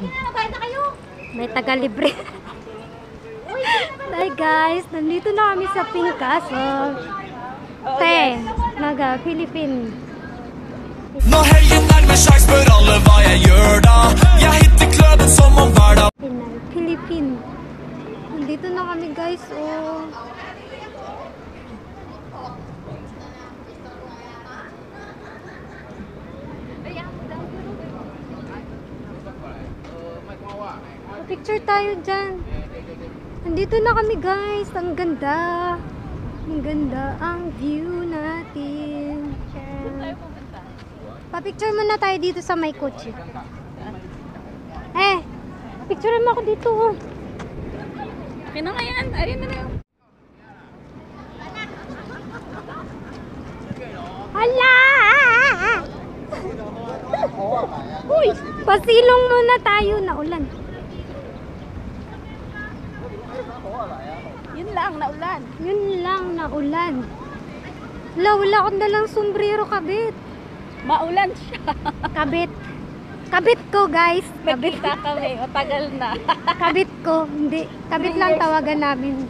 Nagbayad na kayo. May taga-libre. Hi guys, nandito na kami sa Pink Castle. Te, naga, Philippine. Nå helgen nærmer seg, spør alle hva jeg gjør da. Jeg hitter kløben som om hverdag Pinay, Philippine. Nandito na kami guys, oh. Picture tayo dyan. Nandito na kami guys. Ang ganda. Ang ganda ang view natin. Pa-picture muna tayo dito sa may kotse. Eh, picture mo ako dito. oh. Okay na yan. Ayun na lang. Hala! Uy, pasilong muna tayo na ulan. Yun lang, naulan. Yun lang na ulan. Wala, wala akong dalang sombrero kabit. Maulan siya. Kabit. Kabit ko, guys. Kabit. Nagkita kami. Matagal na. Kabit ko. Hindi. Kabit lang tawagan namin.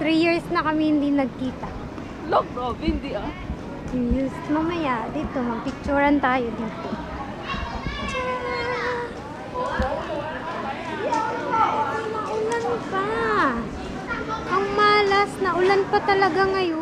Three years na kami hindi nagkita. Log, Rob. Hindi ah. Yes, mamaya dito, magpicturean tayo dito. Naulan pa. Ang malas, naulan pa talaga ngayon.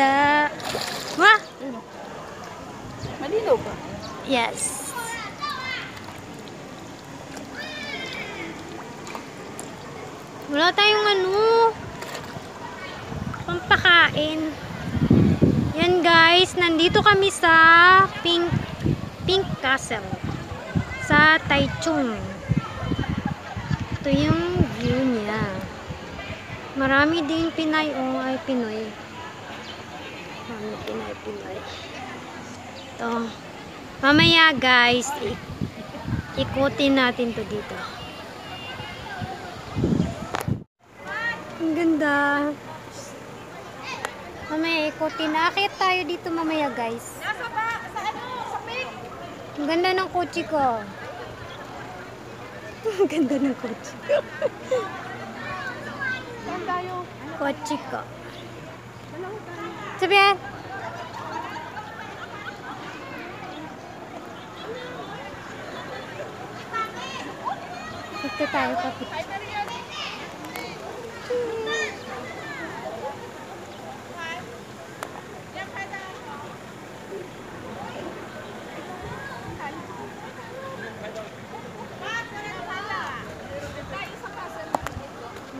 Isda. Ma? Malinaw ba? Yes. Wala tayong ano. Pampakain. Yan guys, nandito kami sa Pink Pink Castle sa Taichung. Ito yung view niya. Marami din Pinay o ay Pinoy. Marami Pinay Pinoy. Ito. Mamaya guys, ikutin natin to dito. Ang ganda. Mamaya ikutin. Akit tayo dito mamaya guys. Nasa ba? Sa ano? Sa pink? Ang ganda ng kotse ko. Ang ganda ng kotse. Saan tayo? Kotse ko. Sabihan. Dito tayo kapit.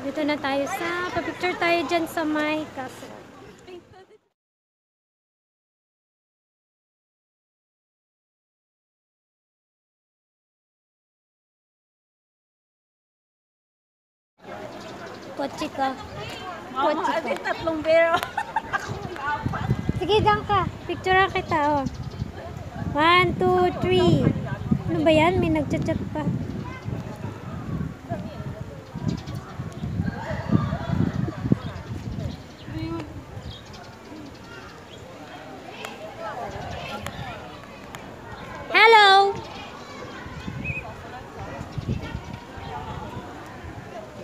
Dito na tayo sa, pa-picture tayo dyan sa may castle. Kotse ka. Kotse ko. yung tatlong bero? Sige, dyan ka. Picture kita, oh. One, two, three. Ano ba yan? May nagchat-chat pa. Hello!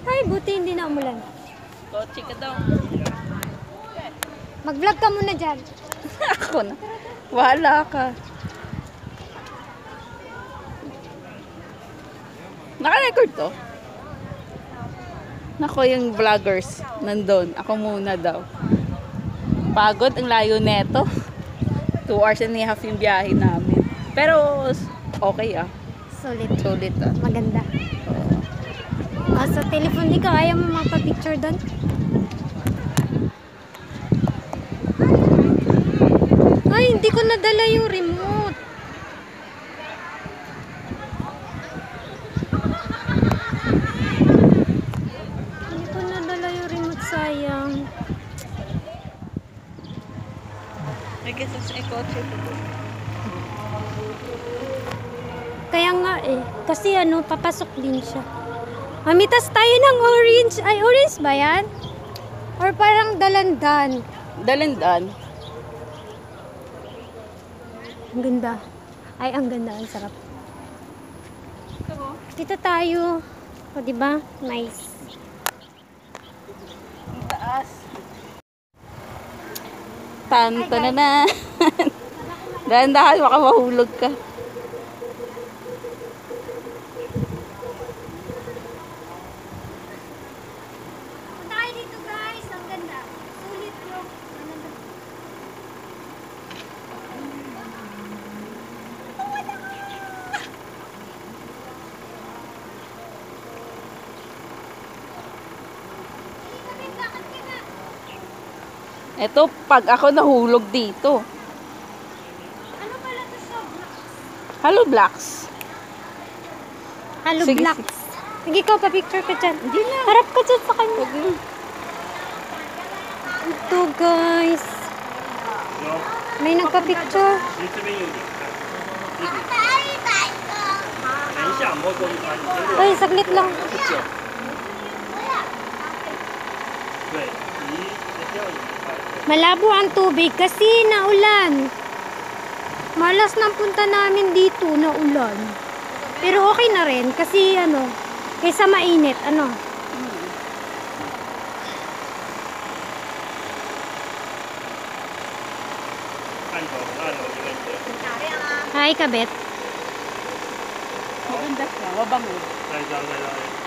Ay, buti hindi na umulan. Kotse ka daw. Mag-vlog ka muna dyan. Ako na. Wala ka. Naka-record to? Nako yung vloggers nandun. Ako muna daw. Pagod ang layo neto. Two hours and a half yung biyahe namin. Pero okay ah. Solid. Sulit ah. Maganda. Oo. Ah, sa telephone di ka, ayaw mo magpa-picture doon? Ay, hindi ko nadala yung remote. Hindi ko nadala yung remote, sayang. I guess it's a kotse. Kaya nga eh. Kasi ano, papasok din siya. Mamitas tayo ng orange. Ay, orange ba yan? Or parang dalandan. Dalandan. Ang ganda. Ay, ang ganda. Ang sarap. Dito tayo. O, di ba? Nice. Taas. Tanto na na. Dahan-dahan, baka mahulog ka. Punta kayo dito guys. Ang ganda. Sulit yung... Ito, pag ako nahulog dito. Ano pala ito sa blocks? Hello, blocks. Hello, sige, blocks. Sige. Sige, ikaw pa picture ka dyan. Hindi na. Harap ka dyan sa kanya. Ito, guys. May nagpa-picture. Ay, saglit lang. Malabo ang tubig kasi naulan. Malas nang punta namin dito na ulan. Pero okay na rin kasi ano, kaysa mainit, ano. Hi, kabet. Maganda siya, wabango. Ay, dami lang.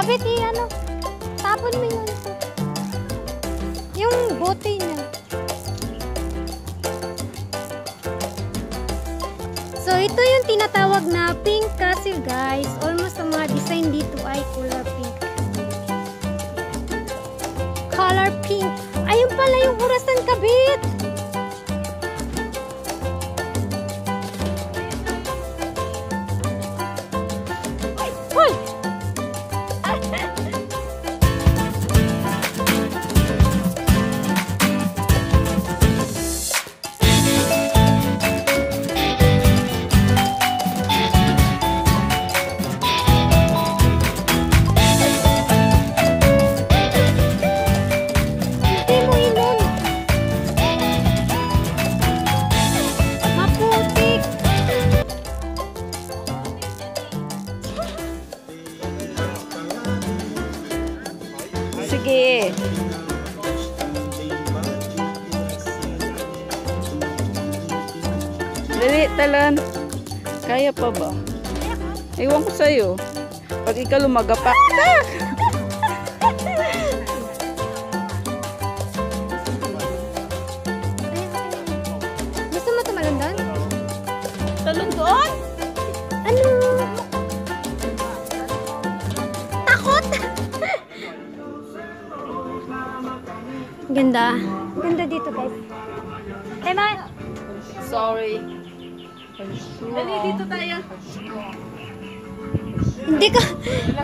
Sabit eh, ano. Tapon mo yun. Yung bote niya. So, ito yung tinatawag na pink castle, guys. Almost ang mga design dito ay color pink. Color pink. Ayun pala yung oras ba? Ewan ko sa'yo. Pag ikaw lumagapak. Tak! Gusto mo tumalundan? Talon doon? Ano? Takot! Ganda. Ganda dito, guys. Tema, Sorry. Dali, dito tayo. hindi ka,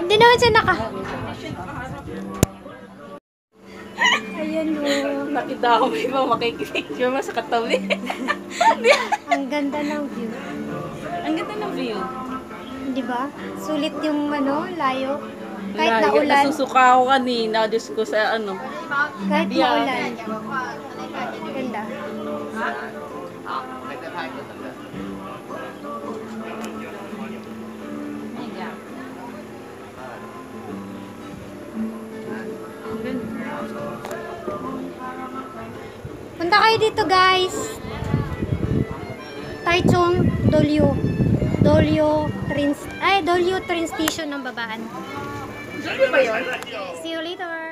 hindi naman siya naka. Ayan o. Nakidamay pa, makikipicture mo sa katabi. Ang ganda ng view. Ang ganda ng view. Di ba? Sulit yung ano, layo. Kahit Layo. naulan. Nasusuka ako kanina. Diyos ko sa ano. Kahit Yeah. naulan. Punta kayo dito guys. Taichung Dolyo. Dolyo train ay Dolyo train station ng babaan. See you later.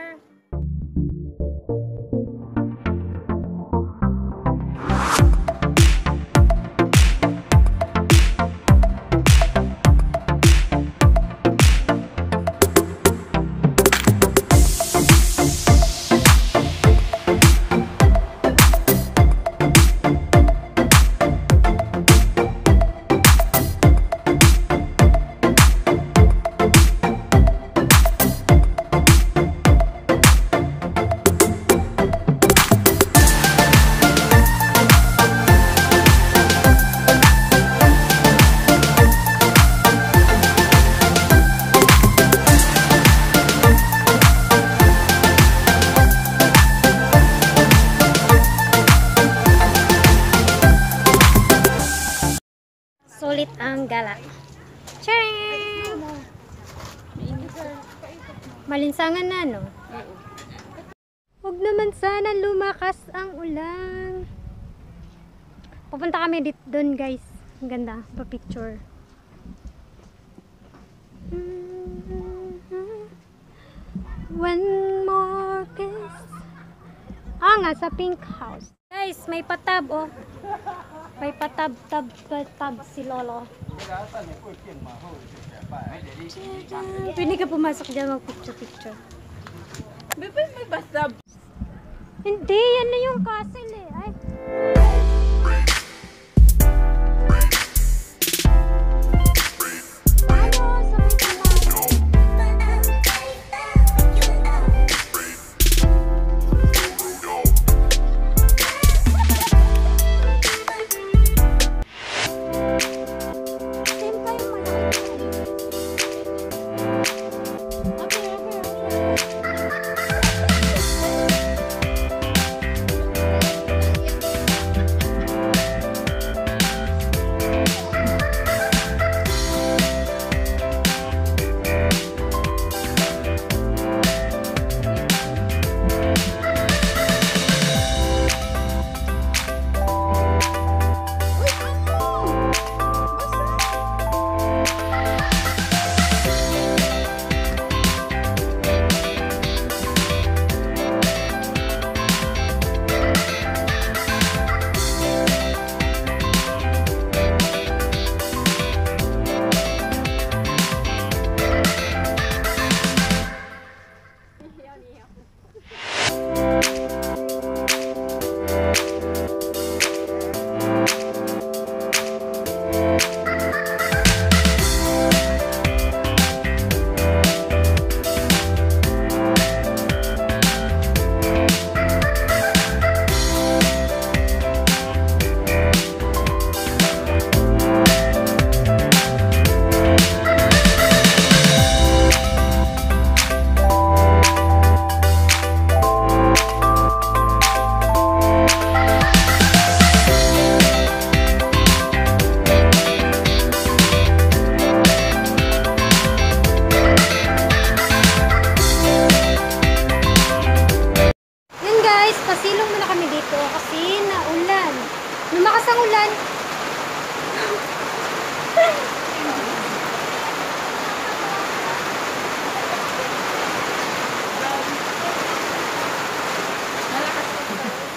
Ang gala. Charing! Malinsangan na, no? Huwag naman sana lumakas ang ulan. Pupunta kami dit doon, guys. Ang ganda. Pa-picture. One more kiss. Ah, nga, sa pink house. Guys, may patab, oh. May patab-tab patab si Lolo. Pwede ka pumasok dyan mag-picture-picture. Bebe, may basta. Hindi, yan na yung castle eh. Ay.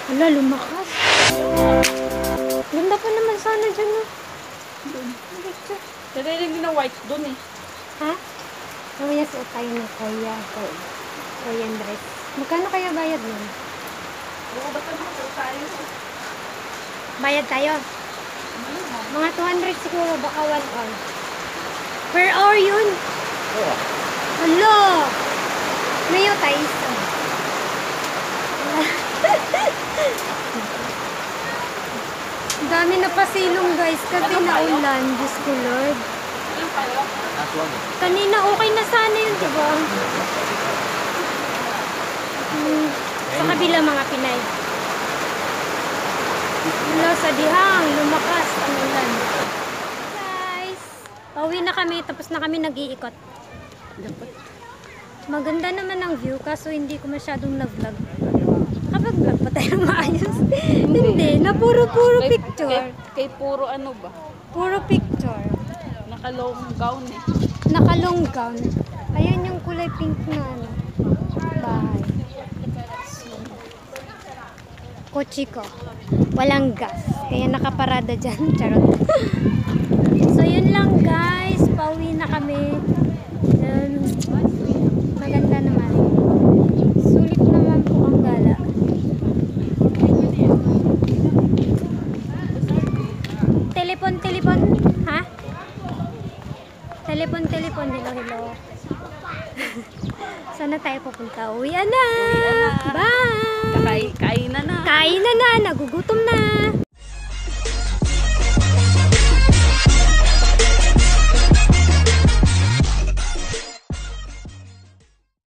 Wala, lumakas. Ganda pa naman sana dyan, no? Picture. Narinig din ng white doon eh. Ha? Mamaya suot tayo ng Korea. Ko- Korean dress. Magkano kaya bayad nun? Bayad tayo? Mga 200 siguro, baka 1 hour. Per hour yun? Hello! Mayo tayo isa. Ang dami na pasilong guys kasi naulan. Diyos ko Lord. Kanina okay na sana yun, di ba? Hmm, sa kabila mga Pinay. Wala sa dihang, lumakas ang ulan. Guys, pauwi na kami, tapos na kami nag-iikot. Dapat. Maganda naman ang view, kaso hindi ko masyadong na-vlog. Kapag vlog pa tayo maayos. hindi, na puro-puro pic picture. Kay, kay puro ano ba? Puro picture. Nakalong gown eh. Nakalong gown. Ayan yung kulay pink na ano, bahay. Kotse ko. Walang gas. Kaya nakaparada dyan. Charot. so, yun lang guys. Pauwi na kami. Um, maganda naman. Sulit naman po ang gala. Telepon, telepon. Ha? Telepon, telepon. Hello, hello. Saan na tayo pupunta? Uwi na! Bye! Kakain, kain na na. Kain na na! Nagugutom na!